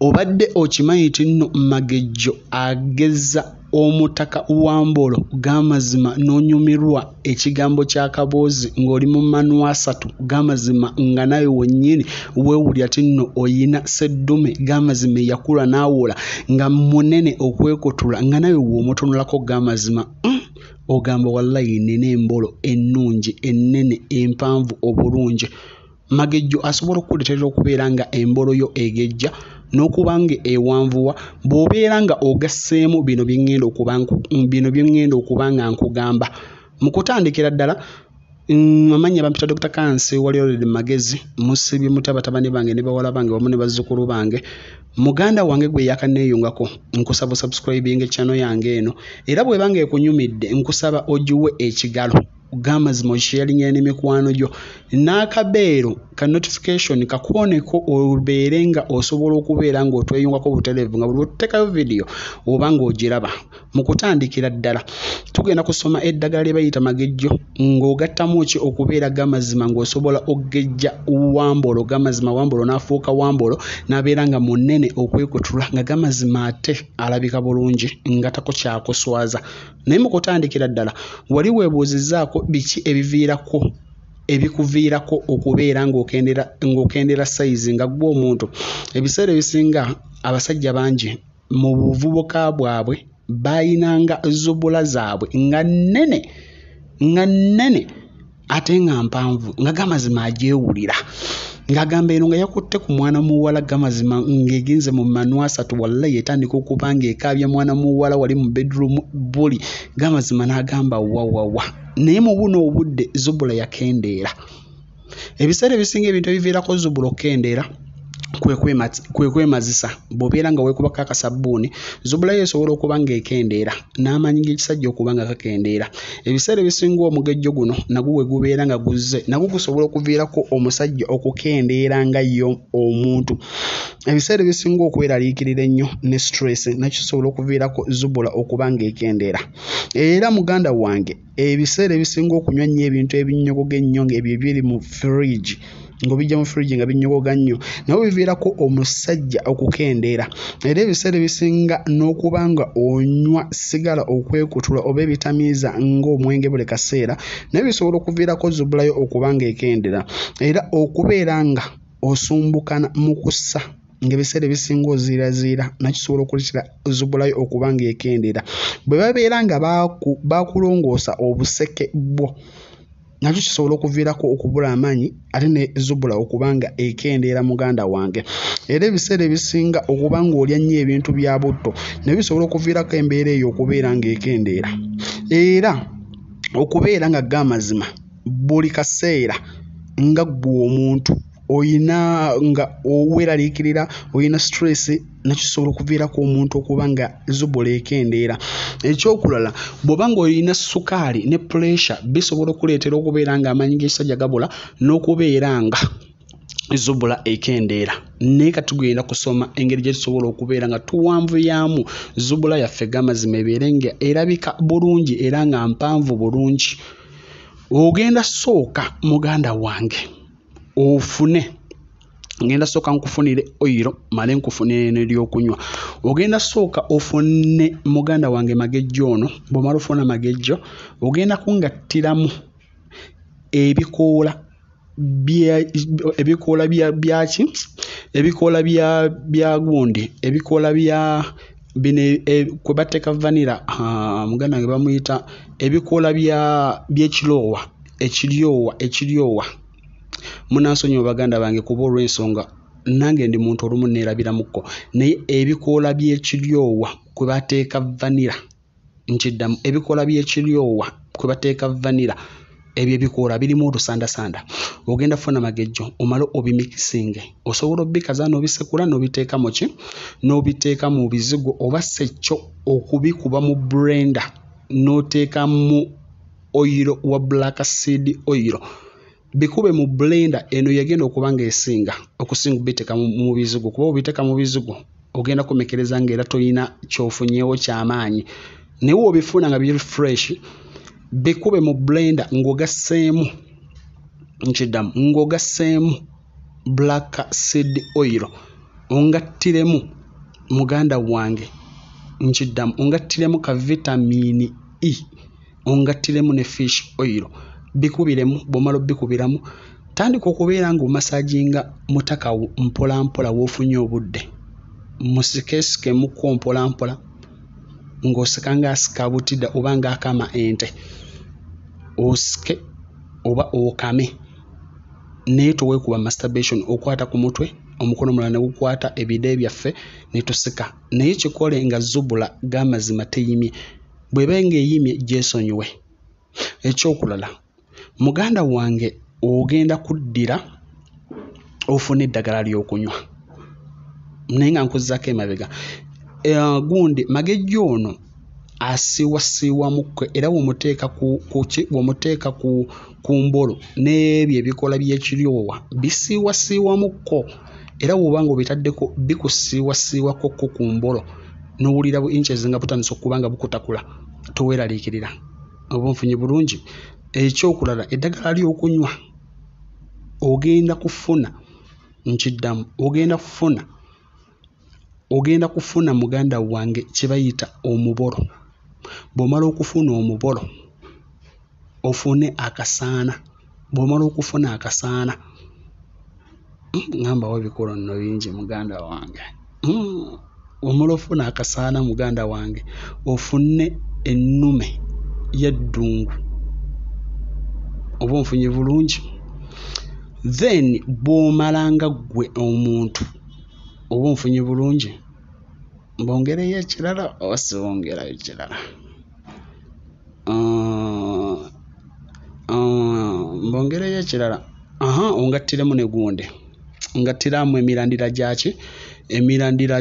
obadde okimanyi ti nno magejjo ageza omutaka wambolo gamazima n'onyumirwa ekigambo kya kaboozi ng'oli mu manu asatu gamazima nga nawe wennyini weewulya ti nno oyina sseddume gamazima eyakula n'awola nga munene okwekutula nga nawe weomutunulako gamazima mm. ogamba wallayi nina embolo ennungi ennene empanvu obulungi magejjo asobola okukuleetera okubeera nga embolo yo egejja n'okuba nga ewanvuwa bw'obeera nga ogasseemu bino byeŋŋenda okuba bino byeŋŋenda okuba nga nkugamba. Mu kutandikira ddala mm, amannya bampita dr kansi waliolere magezi musibye muta batabani bange ne bawala bange wamu ne bazzukulu bange. Muganda wange gwe yakaneeyungako nkusaba osubscribing channel yange eno era bw'ebanga ekunyumidde nkusaba ogiwe ekigalo gamazima okyeyalinnya ne mikwano gyo. N'akabeero ka notification kakuoneko obeere nga osobola okubeera ng'otweyungako butereevu nga buli lwetuteekayo vidiyo oba ng'ogiraba mu kutandikira ddala tugenda kusoma eddagala lye bayita magejjo ng'ogattamu ki okubeera gamazima ng'osobola okgejja wambolo gamazima wambolo n'afuuka wambolo n'abeera nga munene okwekutula nga gamazima ate alabika bulungi nga tako kyakuswaza naye mu kutandikira ddala wali weebuuzizzaako biki ebiviirako ebikuviirako okubeera ng'okendera ng'okendera sayizi nga ggwe omuntu? Ebiseera ebisinga abasajja bangi mu buvubuka bwabwe baayinanga zubula zaabwe nga nnene nga nnene ate nga mpanvu nga gamazima agyewulira. Ng'agamba eno nga yakutte ku mwana muwala gamazima ng'egenze mu manu asatu walla yetandika okuba ng'ekaabya mwana muwala wali mu bedroom buli. Gamazima n'agamba wawawa naye mu buno obudde zubula yakendeera. Ebiseera ebisinga ebintu ebiviirako zubula okukendeera kwe kwemazisa bw'obeera nga weekubako akasabbuuni zubulayo esobola okuba ng'ekendeera n'amaanyi g'ekisajja okuba nga kakendeera. Ebiseera ebisinga omugejjo guno nagwo we gubeera nga guzze nagwo gusobola okuviirako omusajja okukendeera nga yo omuntu. Ebiseera ebisinga okweraliikirira ennyo ne stress nakyo kisobola okuviirako zubula okuba ng'ekendeera. Era muganda wange ebiseera ebisinga okunywa nnyo ebintu ebinnyogoga ennyo ng'ebyo ebiri mu fridge ng'obijja mu fridge nga binnyogoga nnyo. Nabo biviirako omusajja okukendeera. Era ebiseera ebisinga n'okuba nga onywa sigala okwekutula oba ebitamiiza ng'omwenge buli kaseera naye bisobola okuviirako zubulayo okuba ng'ekendeera era okubeera nga osumbukana mu kussa ng'ebiseera ebisinga oziiraziira nakisobola okuleetera zubulayo okuba ng'ekendeera bwe babeera nga baakulongoosa obuseke bwo nakyo kisobola okuviirako okubula amaanyi ate ne zubula okuba nga ekendeera muganda wange. Era ebiseera ebisinga okuba ng'olya nnyo ebintu bya butto ne bisobola okuviirako embeera eyo okubeera ng'ekendeera era okubeera nga gamazima buli kaseera nga ggwe omuntu oyina nga weeraliikirira oyina stress nakyo kisobola okuviirako omuntu okuba nga zubula ekendeera. Ekyokulala bw'oba ng'olina sukaali ne puleesure bisobola okuleetera okubeera ng'amaanyi g'ekisajja gabula n'okubeera nga zubula ekendeera. Naye kati tugenda kusoma engeri gye tusobola okubeera nga tuwanvuyamu zubula yaffe gamazima ebeere nga erabika bulungi era nga mpanvu bulungi. Ogenda sooka muganda wange ofune. Ngenda sooka nkufunire oyiro male nkufunire neryokunywa ogenda sooka ofune muganda wange magejjo ono bw'omala ofuna magejjo ogenda kungattiramu ebikoola ebikoola byaki ebikoola bya bya gundi ebikoola bya bino e, kwe bateeka vanira muganda wange bamuyita ebikoola bya byekiroowa ekiryowa ekiryowa munansonyiwa baganda bange kuba olw'ensonga nange ndi muntu olumu neerabiramuko naye ebikoola by'ekiryowa kwe bateeka vanira nkiddamu ebikoola by'ekiryowa kwe bateeka vanira ebyo ebikoola birimu olusandasanda ogenda funa magejjo omale obimikisinge osobola obbikaza n'obisekula n'obiteeka mu ki? N'obiteeka mu bizigo oba ssekyo okubikuba mu blenda n'oteekamu oyiro wa black seed oyiro bikube mu blender eno yagenda okuba ng'esinga okusinga obiteeka mu bizigo kuba obiteeka mu bizigo ogenda kumekereza ng'era tolina kyofunyeewo kyamaanyi. Naye w'obifuna nga biri fresh bikube mu blender ng'ogasseemu nkiddamu ng'ogasseemu black seed oil ongattiremu muganda wange nkiddamu ongattiremu ka vitamiini e ongattiremu ne fish oil bikubiremu bw'omala obbikubiramu tandika okubeera ng'omasajinga mutakawo mpolampola w'ofunye obudde. Musikeesikemukko mpolampola ng'osika ngaasika butidda oba ng'akama ente. Osike oba okame naye toweekuba masturbation okwata ku mutwe omukono omulala ne gukwata ebide byaffe ne tusika. Naye kikole nga zubula g'amazima teyimye bw'eba ng'eyimye gyesonyiwe. Ekyokulala muganda wange ogenda kuddira ofuna eddagala ly'okunywa. Naye nga nkuzzaako emabega. Uh, gundi magejja ono asiiwasiiwamukko era womuteeka ku, mbolo n'ebyo ebikola by'ekiryowa bisiiwasiiwamukko era woba nga obitaddeko bikusiiwasiiwakokko ku mbolo n'owulira bu inches nga butandisa okuba nga bukutakula toweeraliikirira oba onfunye bulungi ekyokulala eddagala ly'okunywa ogenda kufuna nkiddamu ogenda kufuna ogenda kufuna muganda wange kye bayita omubolo. Bw'omala okufuna omubolo ofune akasaana bw'omala okufuna akasaana ŋŋambawo ebikolo nno bingi muganda wange. Hmm, omala ofuna akasaana muganda wange ofune ennume yeddungu oba onfunye bulungi then bw'omalanga ggwe omuntu oba onfunye bulungi mbongereyo ekirala oba siwongerayo kirala. Uh, uh, mbongereyo ekirala. Aha ongattiremu ne gundi ngattiramu emirandira gyaki emirandira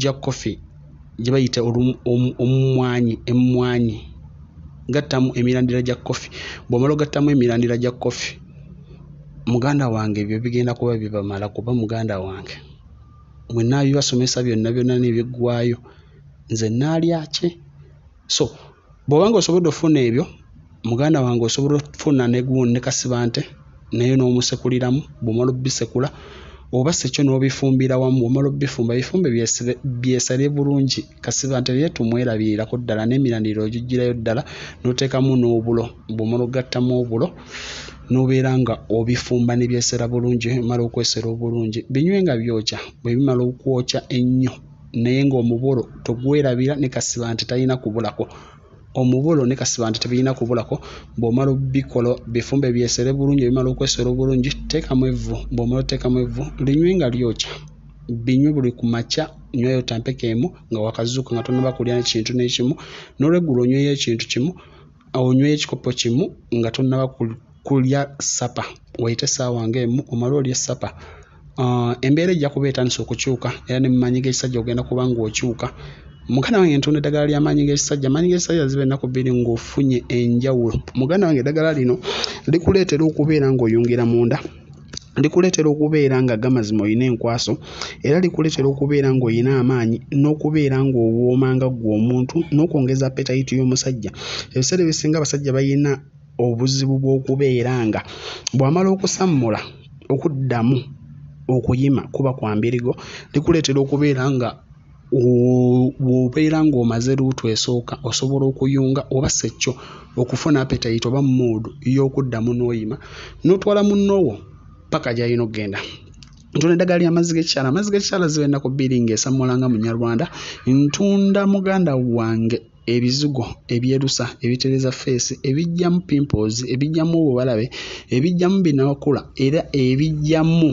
gya kofi gye bayita omumwanyi emmwanyi. Gattamu emirandira gya kofi bw'omala ogattamu emirandira gya kofi muganda wange ebyo bigenda kuba bibamala kuba muganda wange. Mwenna bibasomesa byonna byonna nebiggwayo nze naalyaki so bw'obanga osobodde ofuna ebyo muganda wange osobola okufuna negundi ne kasibante naye n'omusekuliramu bw'omala obbisekula oba sekyo n'obifumbira wamu bw'omala obbifumba bifumbe byesale bulungi. Kasibante naye tumwerabirirako ddala n'emirandiro ogigirayo ddala n'oteekamu n'obulo bw'omala ogattamu obulo n'obeera nga obifumba ne byesera bulungi bimala okwesera obulungi. Binywe nga byokya bwe bimala okwokya ennyo naye ng'omubolo togwerabira ne kasiba nti talina kubulako omubolo ne kasiba nti tebirina kubulako bw'omala obbikola bifumbe byesere bulungi ebimala okwesera obulungi teekamu evvu bw'omala oteekamu evvu linywe nga lyokya. Binywe buli ku makya nywayo tampeka emu nga wakazuuka nga tonnaba kulya nekintu n'ekimu n'olweggulo onyweyo ekintu kimu onyweyo ekikopo kimu nga tonnaba kulya ssapa wayite essaawa ngaemu omale olya essapa embeera ejja kuba etandisa okukyuka era ne mumaanyi g'ekisajja ogenda kuba ng'okyuka muganda wange ntunda eddagala ly'amaanyi g'ekisajja amaanyi g'ekisajja ziba ennaku bbiri ng'ofunye enjawulo. Muganda wange eddagala lino likuleetera okubeera ng'oyungira munda likuleetera okubeera nga gamazima olina enkwaso era likuleetera okubeera ng'olina amaanyi n'okubeera ng'owoomanga ggwe omuntu n'okwongeza appetite y'omusajja. Ebiseera ebisinga abasajja balina obuzibu bw'okubeera nga bw'amala okusammula okuddamu okuyima kuba kwa mbirigo likuleetera okubeera nga bw'obeera ng'omaze luutu esooka osobola okuyunga oba sekyo okufuna appetite oba muudu y'okuddamu n'oyima n'otwala munnoowo paka gy'alina okgenda. Ntunda eddagala ly'amazzi g'ekikyala. Amazzi g'ekikyala ziba ennaku bbiri ng'esammulanga mu nnyarwanda. Ntunda muganda wange ebizigo ebyerusa ebitereza feesi ebijjamu pimples ebijjamu obubalabe ebijjamu binawakula era ebijjamu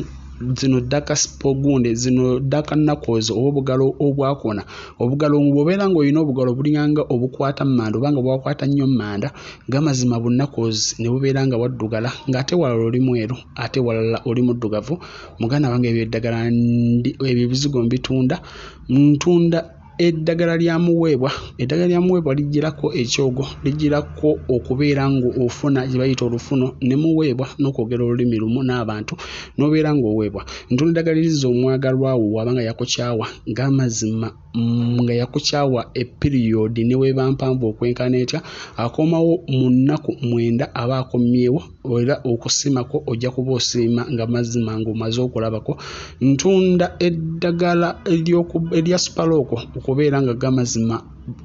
zino ddaka sipogunde zino ddaka nakozi oba obugalo obwakona. Obugalo bw'obeera ng'olina obugalo bulinganga obukwata manda oba nga bwakwata nnyo manda gamazima bunakozi ne bubeera nga bwaddugala ng'ate walala oli mweru ate walala oli muddugavu. Muganda wange ebyo eddagala ebyo ebizigo mbitunda ntunda eddagala lyamuweebwa eddagala lyamuweebwa lijjirako ekyogo lijjirako okubeera nga ofuna gye bayita olufuno ne muweebwa n'okwogera olulimi lumu n'abantu n'obeera ng'oweebwa ntunda eddagala lizza omwagalwa wo bw'aba nga yakukyawa ng'amazima mm, nga yakukyawa epiriyodi ne weeba mpanvu okwenkana etya akomawo mu nnaku mwenda aba akomyewo era okusiimako ojja kuba osiima nga mazima ng'omaze okulabako. Ntunda eddagala erya supalooko okubeera nga gamazima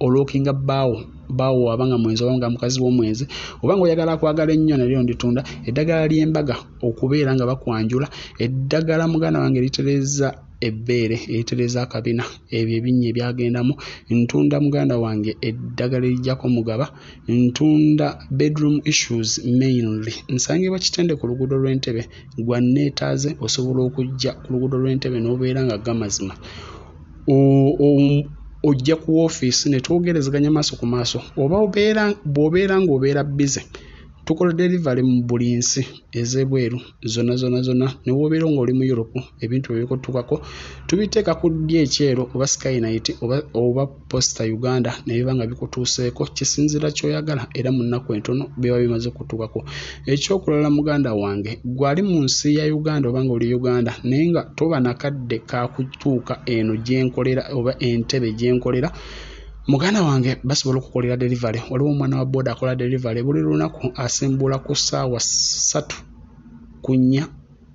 olwokinga bbaawo bbaawo aba nga mwenzi oba nga mukazi w'omwenzi oba ng'oyagala akwagala ennyo nalyo nditunda eddagala ly'embaga okubeera nga bakwanjula eddagala muganda wange litereeza ebbeere eritereeza akabina ebyo ebinnya ebyagendamu ntunda muganda wange eddagala erijjako mugaba ntunda bedroom issues mainly. Nsangibwa kitende ku luguudo lw'entebe gwa neetaaze osobola okujja ku luguudo lw'entebe n'obeera nga gamazima ojja ku woofiisi ne twogerezeganya maaso ku maaso. Oba bw'obeera ng'obeera bbize tukola derivaly mu buli nsi ez'ebweru zonna zonna zonna ne bw'obeera ng'oli mu Europe ebintu bye bikutukako tubiteeka ku ddya ekyeru oba skynight oba, oba posta Uganda ne biba nga bikutuuseeko. Kisinziira ky'oyagala era mu nnaku entono biba bimaze okutuukako ekyokulala muganda wange gwali mu nsi ya Uganda oba ng'oli Uganda naye nga toba nakadde kakutuuka eno gye nkolera oba entebe gye nkolera muganda wange basobola okukolera derivaly waliwo omwana wa booda akola derivaly buli lunaku asimbula ku ssaawa ssatu ku nnya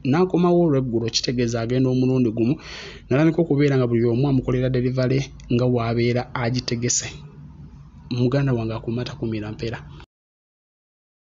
n'akomawo olweggulo kitegeeza agenda omulundi gumu nalabika okubeera nga buli omu amukolera derivaly nga w'abeera agitegese. Muganda wange akumata kumira mpera